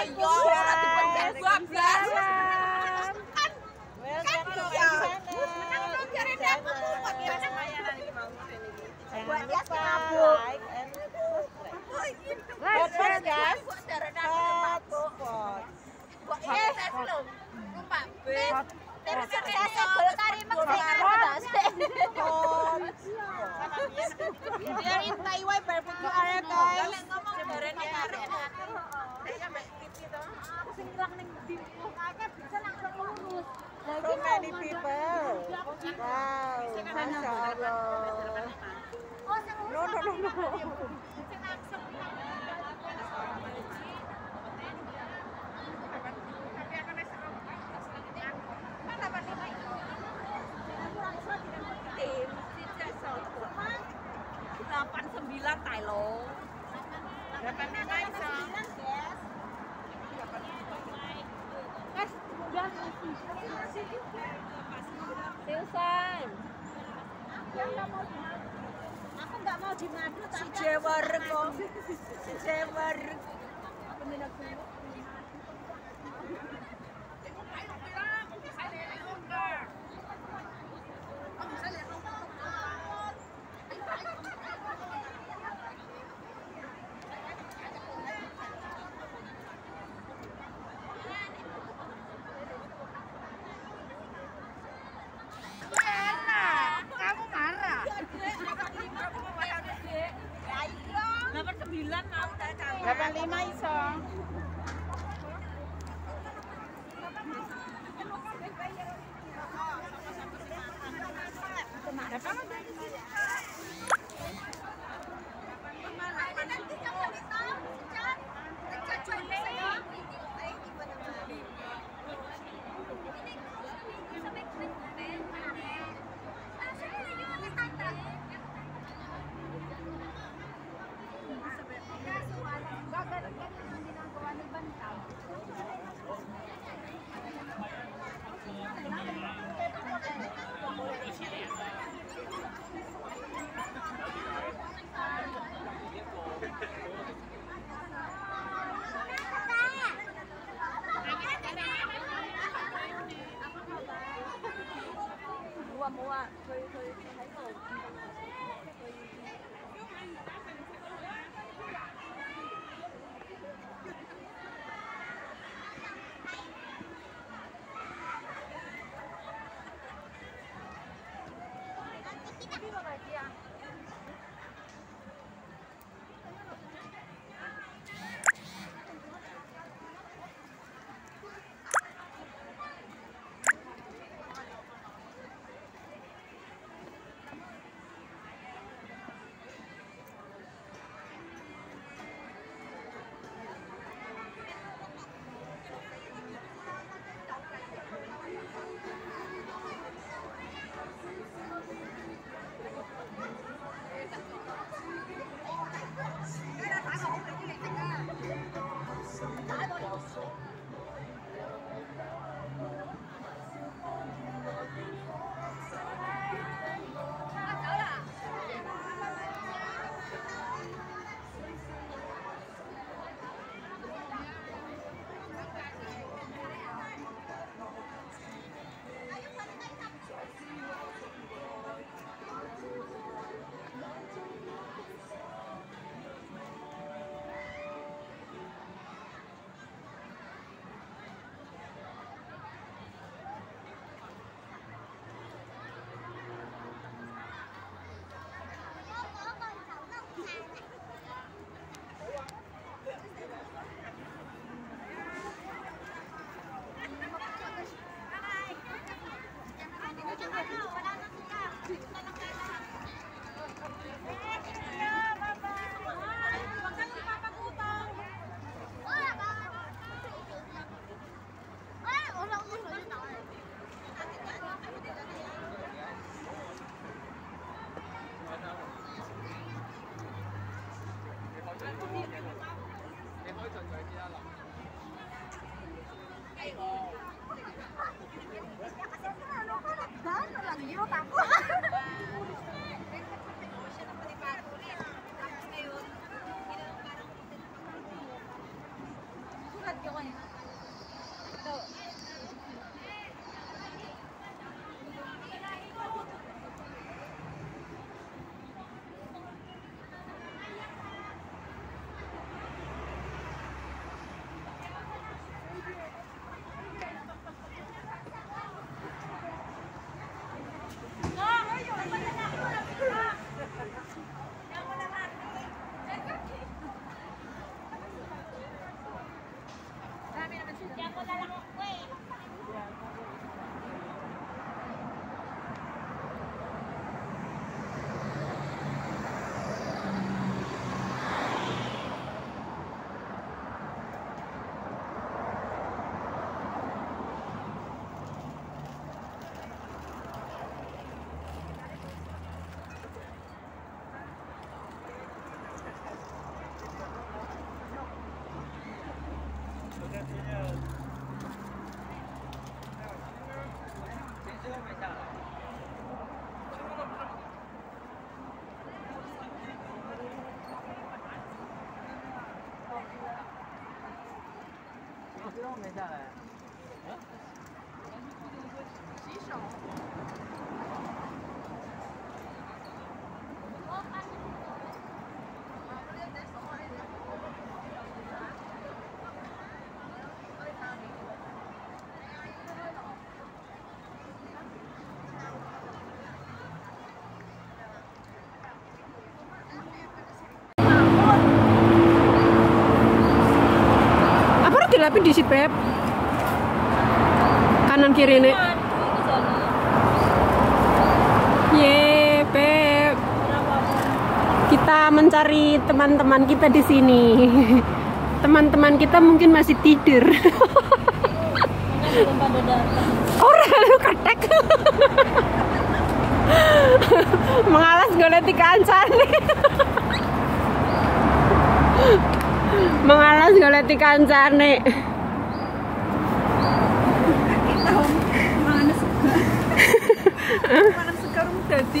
Buat dia mabuk. Oh, iya. Let's guys. Kok darane aku mabuk. Kok tes lho. Numpak bis. Terus saya sebel kari mengsengar Biar intai wae barbecue area guys. Bisa langsung lurus. So many people. Wow, Masya Allah. No, no, no, no. Si Jewer kok. Si. lima. 都没下来。tapi di situ beb. Kanan kiri ini. ye beb. Kita mencari teman-teman kita di sini. Teman-teman kita mungkin masih tidur. Orang lu katek mengalas goleti kancane mengalas golek kancane. Kita mangan suka. Mangan sekarang udah dadi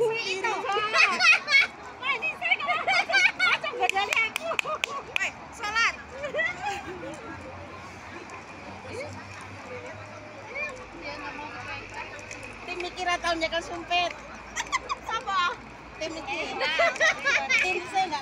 itu. Salat. Tim Mikira tahun jangan sumpit. Siapa? Tim Mikira. Tim Sen.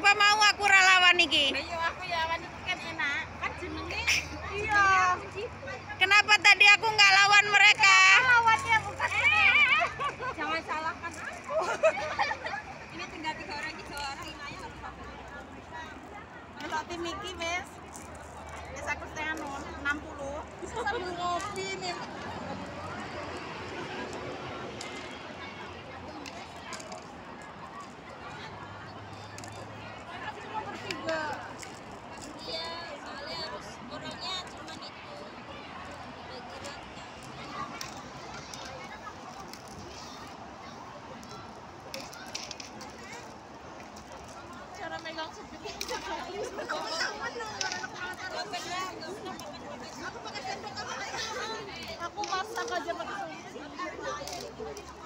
Nyapa mau aku relawan iki. Ayo aku ya wan iki kan enak. Kan jenenge Iya. Kenapa tadi aku nggak lawan mereka? Lawannya bukan. jangan salahkan aku. Ini tinggal tiga orang iki dua orang Inaya harus satu. Kalau tim iki wes. Wes aku setengah non 60. Bisa sambil ngopi nih. ka dyan mag-isong.